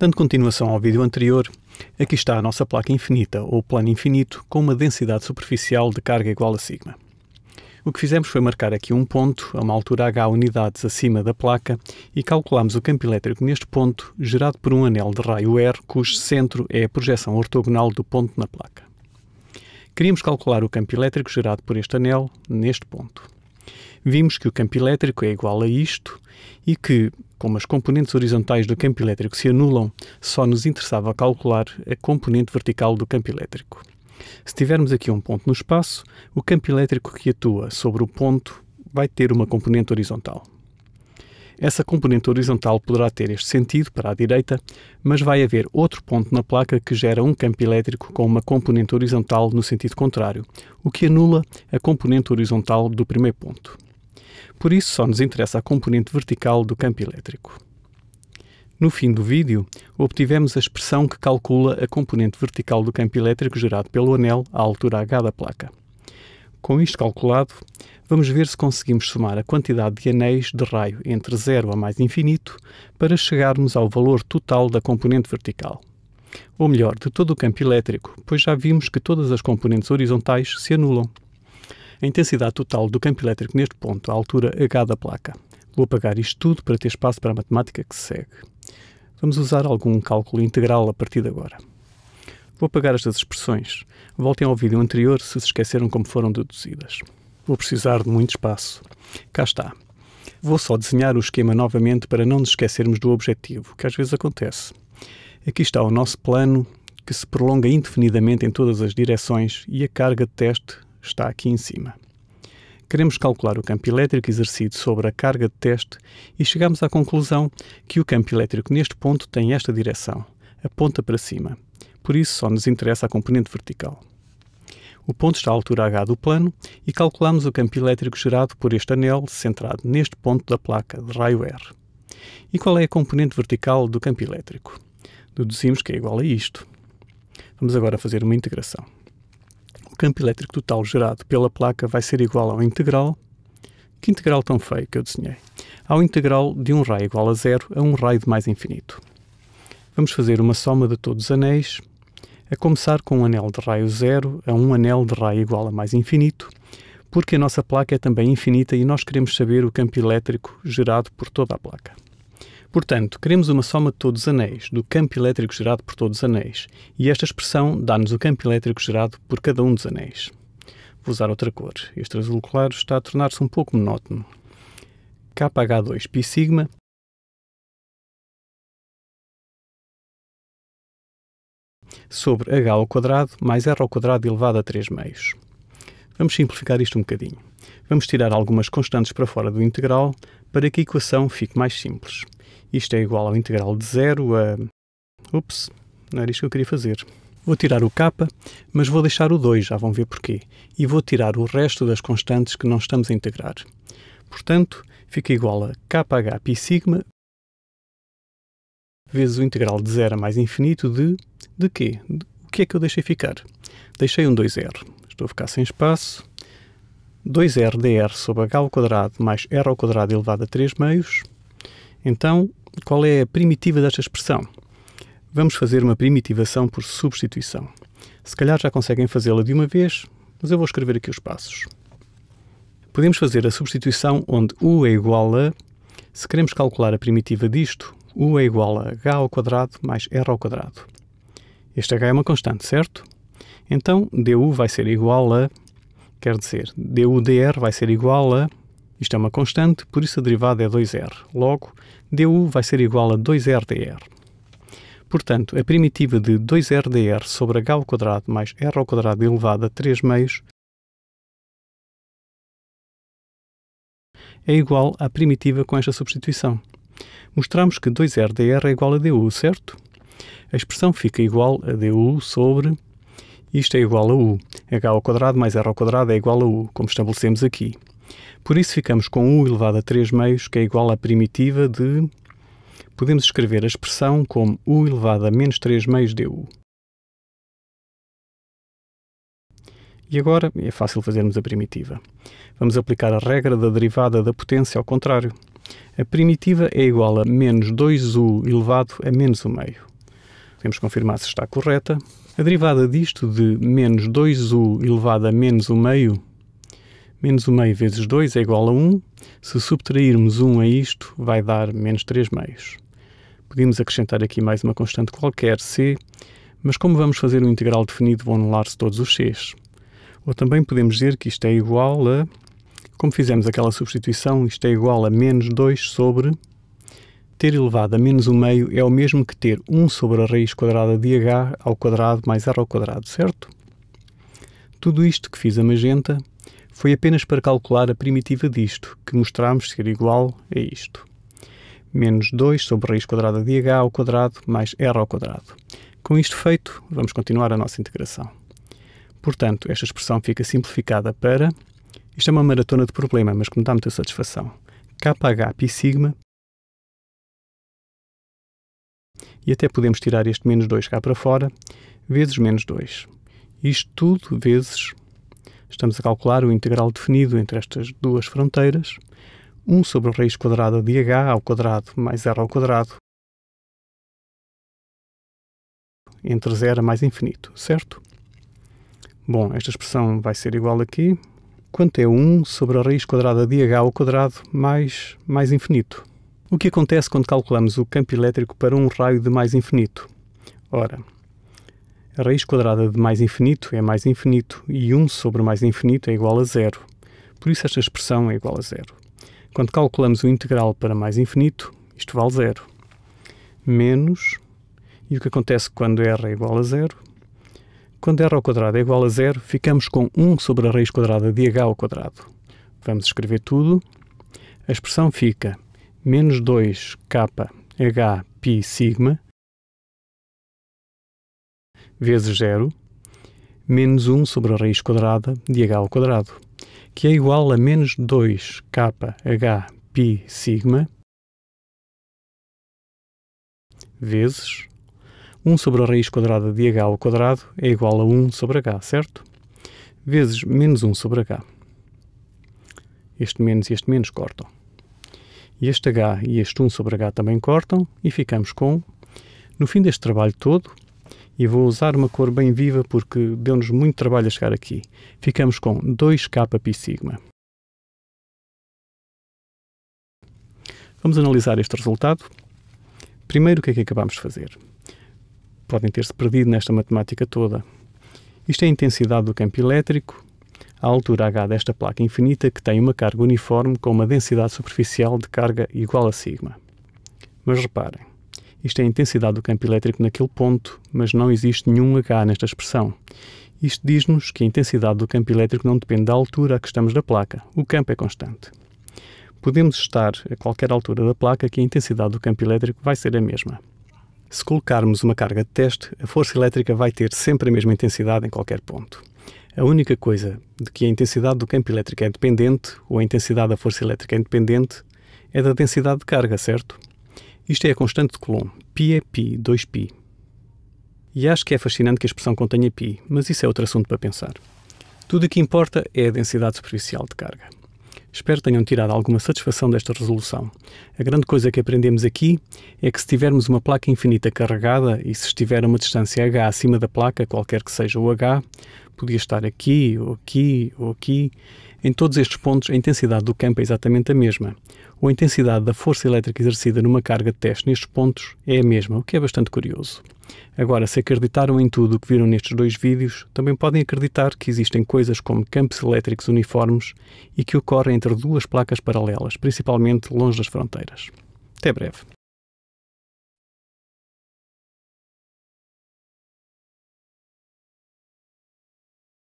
Dando continuação ao vídeo anterior, aqui está a nossa placa infinita, ou plano infinito, com uma densidade superficial de carga igual a sigma. O que fizemos foi marcar aqui um ponto, a uma altura h unidades acima da placa, e calculamos o campo elétrico neste ponto, gerado por um anel de raio R, cujo centro é a projeção ortogonal do ponto na placa. Queríamos calcular o campo elétrico gerado por este anel neste ponto. Vimos que o campo elétrico é igual a isto e que, como as componentes horizontais do campo elétrico se anulam, só nos interessava calcular a componente vertical do campo elétrico. Se tivermos aqui um ponto no espaço, o campo elétrico que atua sobre o ponto vai ter uma componente horizontal. Essa componente horizontal poderá ter este sentido para a direita, mas vai haver outro ponto na placa que gera um campo elétrico com uma componente horizontal no sentido contrário, o que anula a componente horizontal do primeiro ponto. Por isso, só nos interessa a componente vertical do campo elétrico. No fim do vídeo, obtivemos a expressão que calcula a componente vertical do campo elétrico gerado pelo anel à altura h da placa. Com isto calculado, vamos ver se conseguimos somar a quantidade de anéis de raio entre 0 a mais infinito para chegarmos ao valor total da componente vertical. Ou melhor, de todo o campo elétrico, pois já vimos que todas as componentes horizontais se anulam. A intensidade total do campo elétrico neste ponto, à altura H da placa. Vou apagar isto tudo para ter espaço para a matemática que se segue. Vamos usar algum cálculo integral a partir de agora. Vou apagar estas expressões. Voltem ao vídeo anterior se se esqueceram como foram deduzidas. Vou precisar de muito espaço. Cá está. Vou só desenhar o esquema novamente para não nos esquecermos do objetivo, que às vezes acontece. Aqui está o nosso plano, que se prolonga indefinidamente em todas as direções e a carga de teste está aqui em cima. Queremos calcular o campo elétrico exercido sobre a carga de teste e chegamos à conclusão que o campo elétrico neste ponto tem esta direção, aponta para cima por isso só nos interessa a componente vertical. O ponto está à altura h do plano e calculamos o campo elétrico gerado por este anel centrado neste ponto da placa de raio R. E qual é a componente vertical do campo elétrico? Deduzimos que é igual a isto. Vamos agora fazer uma integração. Campo elétrico total gerado pela placa vai ser igual ao integral. Que integral tão feio que eu desenhei? Ao integral de um raio igual a zero a um raio de mais infinito. Vamos fazer uma soma de todos os anéis a começar com um anel de raio zero a um anel de raio igual a mais infinito, porque a nossa placa é também infinita e nós queremos saber o campo elétrico gerado por toda a placa. Portanto, queremos uma soma de todos os anéis, do campo elétrico gerado por todos os anéis, e esta expressão dá-nos o campo elétrico gerado por cada um dos anéis. Vou usar outra cor. Este azul claro está a tornar-se um pouco monótono. KH2 π sigma sobre h ao quadrado mais r ao quadrado elevado a 3 meios. Vamos simplificar isto um bocadinho. Vamos tirar algumas constantes para fora do integral para que a equação fique mais simples. Isto é igual ao integral de 0 a... Ups, não era isto que eu queria fazer. Vou tirar o k, mas vou deixar o 2, já vão ver porquê. E vou tirar o resto das constantes que não estamos a integrar. Portanto, fica igual a kh π sigma vezes o integral de 0 a mais infinito de de quê? O que é que eu deixei ficar? Deixei um 2r. Estou a ficar sem espaço. 2r dr sobre h ao quadrado mais r ao quadrado elevado a 3 meios. Então, qual é a primitiva desta expressão? Vamos fazer uma primitivação por substituição. Se calhar já conseguem fazê-la de uma vez, mas eu vou escrever aqui os passos. Podemos fazer a substituição onde u é igual a, se queremos calcular a primitiva disto, u é igual a h ao quadrado mais r ao quadrado. Este h é uma constante, certo? Então, du vai ser igual a, quer dizer, du dr vai ser igual a, isto é uma constante, por isso a derivada é 2r. Logo, du vai ser igual a 2r dr. Portanto, a primitiva de 2r dr sobre h ao quadrado mais r ao quadrado elevado a 3 meios é igual à primitiva com esta substituição. Mostramos que 2r dr é igual a du, certo? a expressão fica igual a du sobre isto é igual a u. h ao quadrado mais r ao quadrado é igual a u, como estabelecemos aqui. Por isso ficamos com u elevado a 3 meios, que é igual à primitiva de... Podemos escrever a expressão como u elevado a menos 3 meios du. E agora é fácil fazermos a primitiva. Vamos aplicar a regra da derivada da potência ao contrário. A primitiva é igual a menos 2u elevado a menos 1 meio. Podemos confirmar se está correta. A derivada disto de menos 2u elevado a menos o meio, menos o meio vezes 2 é igual a 1. Se subtrairmos 1 a isto, vai dar menos 3 meios. Podemos acrescentar aqui mais uma constante qualquer, c, mas como vamos fazer um integral definido, vão anular-se todos os c's. Ou também podemos dizer que isto é igual a, como fizemos aquela substituição, isto é igual a menos 2 sobre ter elevado a menos o meio é o mesmo que ter 1 sobre a raiz quadrada de h ao quadrado mais r ao quadrado, certo? Tudo isto que fiz a magenta foi apenas para calcular a primitiva disto, que mostramos ser igual a isto. Menos 2 sobre raiz quadrada de h ao quadrado mais r ao quadrado. Com isto feito, vamos continuar a nossa integração. Portanto, esta expressão fica simplificada para... Isto é uma maratona de problema, mas que me dá muita satisfação. kh pi sigma e até podemos tirar este menos 2 cá para fora, vezes menos 2. Isto tudo vezes, estamos a calcular o integral definido entre estas duas fronteiras, 1 sobre a raiz quadrada de h ao quadrado mais r ao quadrado, entre zero a mais infinito, certo? Bom, esta expressão vai ser igual aqui, quanto é 1 sobre a raiz quadrada de h ao quadrado mais mais infinito. O que acontece quando calculamos o campo elétrico para um raio de mais infinito? Ora, a raiz quadrada de mais infinito é mais infinito e 1 sobre mais infinito é igual a zero. Por isso esta expressão é igual a zero. Quando calculamos o integral para mais infinito, isto vale zero. Menos, e o que acontece quando r é igual a zero? Quando r ao quadrado é igual a zero, ficamos com 1 sobre a raiz quadrada de h ao quadrado. Vamos escrever tudo. A expressão fica menos 2 k h pi sigma vezes zero menos 1 sobre a raiz quadrada de h ao quadrado, que é igual a menos 2 k pi sigma vezes 1 sobre a raiz quadrada de h ao quadrado é igual a 1 sobre h, certo? Vezes menos 1 sobre h. Este menos e este menos cortam. E este H e este 1 sobre H também cortam e ficamos com, no fim deste trabalho todo, e vou usar uma cor bem viva porque deu-nos muito trabalho a chegar aqui, ficamos com 2K pi sigma. Vamos analisar este resultado. Primeiro, o que é que acabamos de fazer? Podem ter-se perdido nesta matemática toda. Isto é a intensidade do campo elétrico a altura h desta placa infinita que tem uma carga uniforme com uma densidade superficial de carga igual a sigma. Mas reparem, isto é a intensidade do campo elétrico naquele ponto, mas não existe nenhum h nesta expressão. Isto diz-nos que a intensidade do campo elétrico não depende da altura a que estamos da placa, o campo é constante. Podemos estar a qualquer altura da placa que a intensidade do campo elétrico vai ser a mesma. Se colocarmos uma carga de teste, a força elétrica vai ter sempre a mesma intensidade em qualquer ponto. A única coisa de que a intensidade do campo elétrico é dependente, ou a intensidade da força elétrica é independente, é da densidade de carga, certo? Isto é a constante de Coulomb. Pi é pi, 2π. E acho que é fascinante que a expressão contenha pi, mas isso é outro assunto para pensar. Tudo o que importa é a densidade superficial de carga. Espero tenham tirado alguma satisfação desta resolução. A grande coisa que aprendemos aqui é que se tivermos uma placa infinita carregada e se estiver a uma distância h acima da placa, qualquer que seja o h, podia estar aqui, ou aqui, ou aqui. Em todos estes pontos, a intensidade do campo é exatamente a mesma, ou a intensidade da força elétrica exercida numa carga de teste nestes pontos é a mesma, o que é bastante curioso. Agora, se acreditaram em tudo o que viram nestes dois vídeos, também podem acreditar que existem coisas como campos elétricos uniformes e que ocorrem entre duas placas paralelas, principalmente longe das fronteiras. Até breve.